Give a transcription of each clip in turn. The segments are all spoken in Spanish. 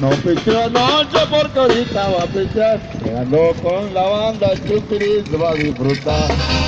No pichó anoche porque ahorita va a pichar. Llegando con la banda, Chupiris va a disfrutar.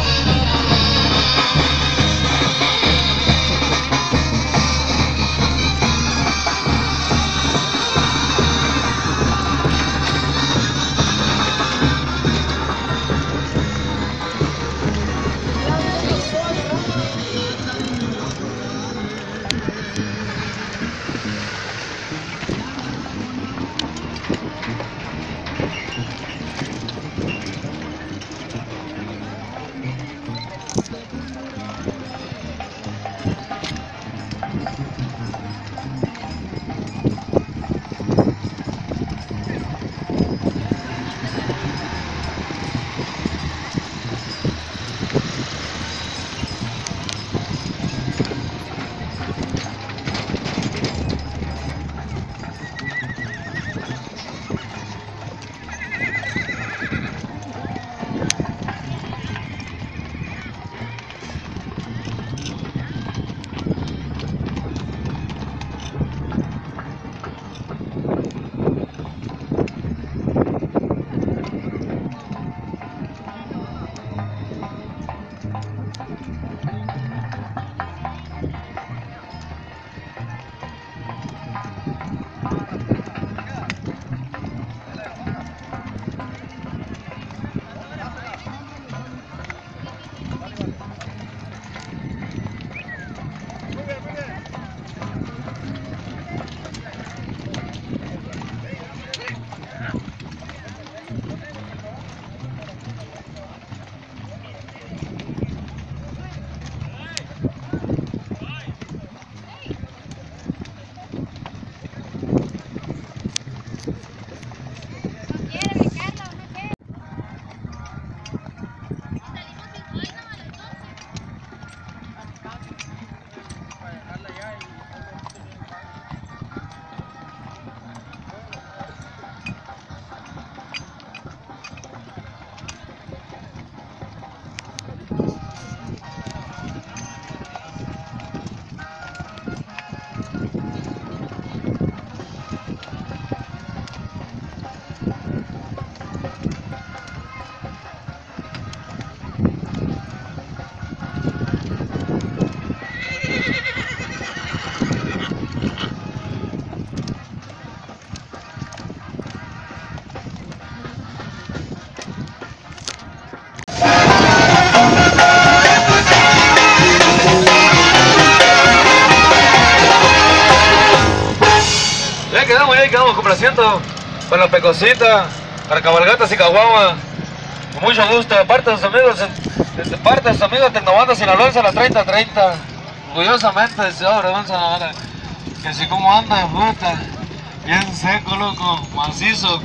Ya quedamos, complaciendo con la pecosita, para cabalgatas y caguama. Con mucho gusto, de parte de sus amigos, de parte de sus amigos Tecnobanda Sinaloense a la 3030. Orgullosamente de Ciudad Obregón, Sonora. Que si como anda de bien seco, loco, macizo.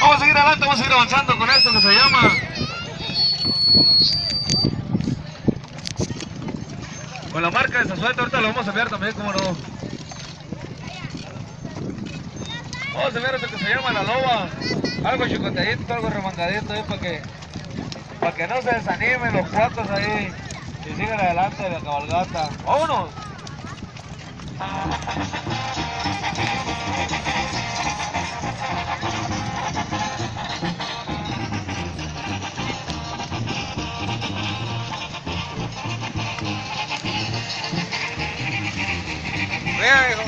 Vamos a seguir adelante, vamos a seguir avanzando con esto que se llama. Con la marca de Zazueta, ahorita lo vamos a enviar también, como no. Vamos a ver esto que se llama la loba. Algo chicoteadito, algo remandadito ahí para que, para que no se desanimen los cuatro ahí y sigan adelante de la cabalgata. ¡Vámonos! Vea,